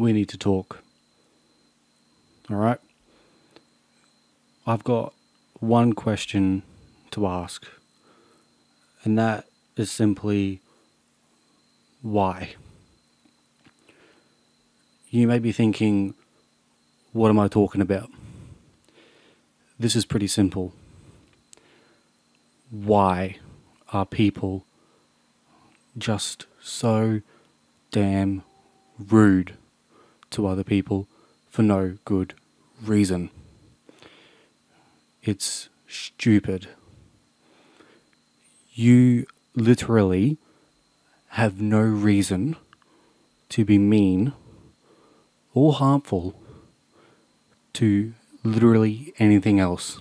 we need to talk. All right? I've got one question to ask, and that is simply why? You may be thinking, what am I talking about? This is pretty simple. Why are people just so damn rude to other people for no good reason? It's stupid. You literally have no reason to be mean or harmful to literally anything else.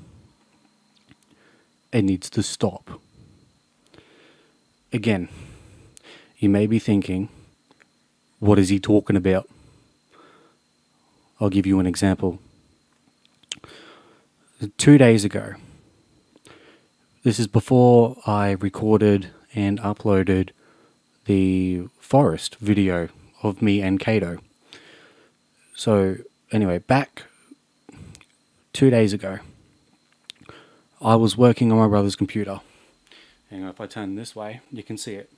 It needs to stop. Again, you may be thinking, what is he talking about? I'll give you an example. Two days ago, this is before I recorded and uploaded the forest video of me and Kato. So, anyway, back two days ago, I was working on my brother's computer. And if I turn this way, you can see it.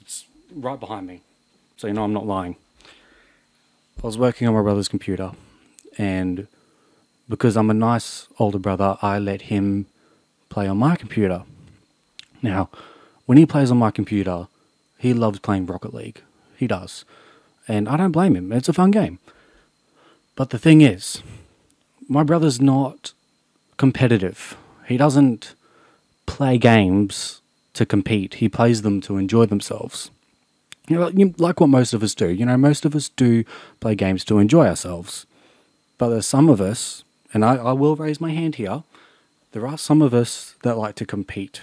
It's right behind me. So, you know, I'm not lying. I was working on my brother's computer, and because I'm a nice older brother, I let him play on my computer. Now, when he plays on my computer, he loves playing Rocket League. He does. And I don't blame him. It's a fun game. But the thing is, my brother's not competitive. He doesn't play games to compete. He plays them to enjoy themselves. You know, like what most of us do. You know, most of us do play games to enjoy ourselves. But there's some of us, and I, I will raise my hand here, there are some of us that like to compete.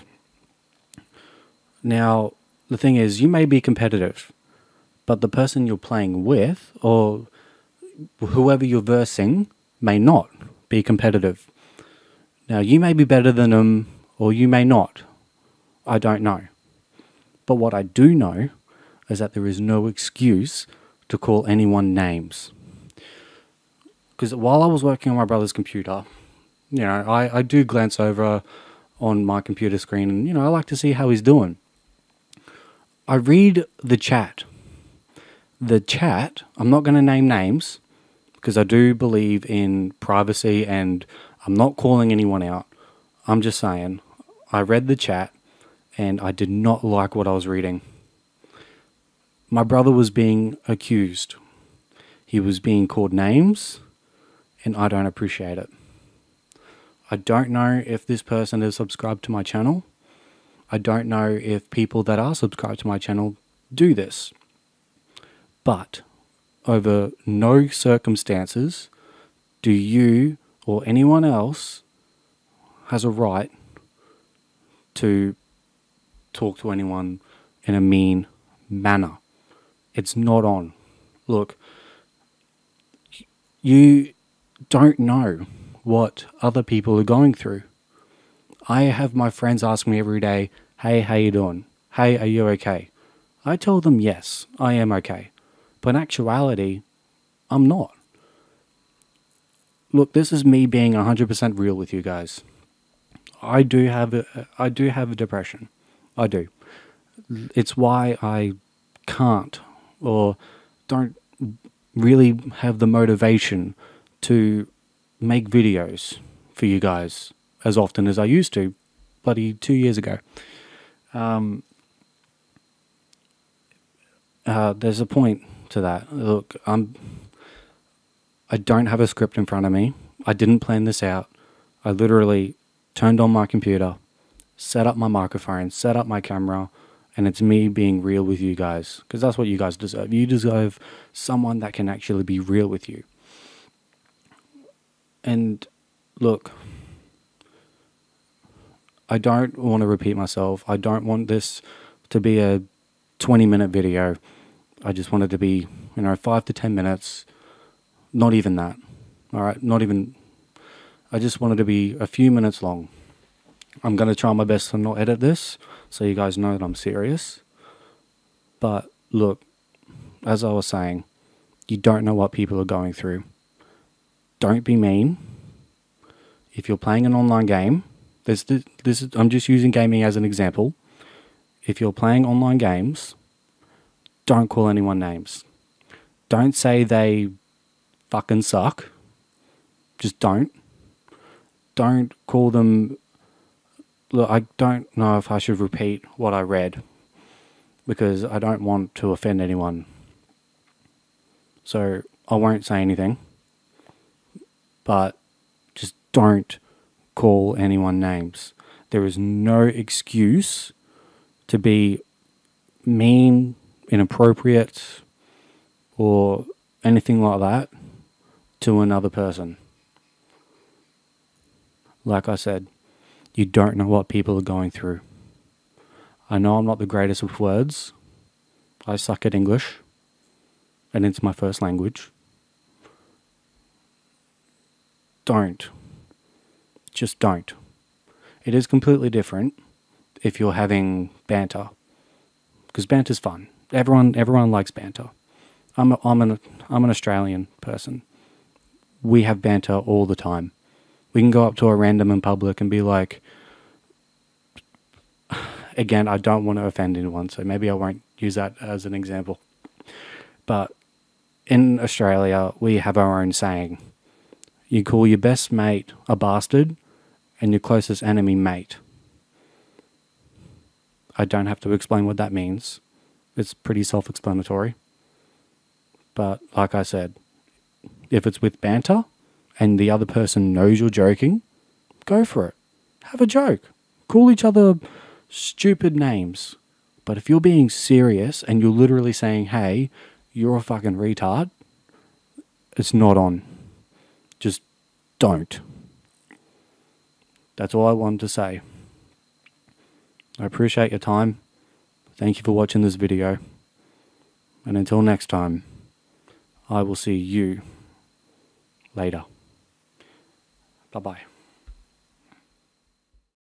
Now, the thing is, you may be competitive, but the person you're playing with or whoever you're versing may not be competitive. Now, you may be better than them or you may not. I don't know. But what I do know is that there is no excuse to call anyone names. Because while I was working on my brother's computer, you know, I, I do glance over on my computer screen and, you know, I like to see how he's doing. I read the chat. The chat, I'm not going to name names because I do believe in privacy and I'm not calling anyone out. I'm just saying, I read the chat and I did not like what I was reading. My brother was being accused. He was being called names and I don't appreciate it. I don't know if this person is subscribed to my channel. I don't know if people that are subscribed to my channel do this. But over no circumstances do you or anyone else has a right to talk to anyone in a mean manner. It's not on. Look, you don't know what other people are going through. I have my friends ask me every day, Hey, how you doing? Hey, are you okay? I tell them yes, I am okay. But in actuality, I'm not. Look, this is me being 100% real with you guys. I do have a, I do have a depression. I do. It's why I can't or don't really have the motivation to make videos for you guys as often as I used to, bloody two years ago. Um, uh, there's a point to that. Look, I'm. I don't have a script in front of me. I didn't plan this out. I literally turned on my computer, set up my microphone, set up my camera, and it's me being real with you guys because that's what you guys deserve. You deserve someone that can actually be real with you. And look, I don't want to repeat myself. I don't want this to be a 20 minute video. I just want it to be, you know, five to 10 minutes. Not even that. All right. Not even, I just want it to be a few minutes long. I'm going to try my best to not edit this so you guys know that I'm serious. But look, as I was saying, You don't know what people are going through. Don't be mean. If you're playing an online game, this, this, is, I'm just using gaming as an example. If you're playing online games, don't call anyone names. Don't say they fucking suck. Just don't. Don't call them. Look, I don't know if I should repeat what I read because I don't want to offend anyone. So I won't say anything. But just don't call anyone names. There is no excuse to be mean, inappropriate, or anything like that to another person. Like I said, you don't know what people are going through. I know I'm not the greatest with words. I suck at English, and it's my first language. Don't. Just don't. It is completely different if you're having banter, because banter's fun. Everyone, everyone likes banter. I'm, a, I'm an, I'm an Australian person. We have banter all the time. We can go up to a random in public and be like, again, I don't want to offend anyone, so maybe I won't use that as an example. But in Australia, we have our own saying. You call your best mate a bastard and your closest enemy mate. I don't have to explain what that means. It's pretty self explanatory. But like I said, if it's with banter and the other person knows you're joking, go for it. Have a joke. Call each other stupid names. But if you're being serious and you're literally saying, hey, you're a fucking retard, it's not on. Just don't. That's all I wanted to say. I appreciate your time. Thank you for watching this video. And until next time, I will see you later. Bye-bye.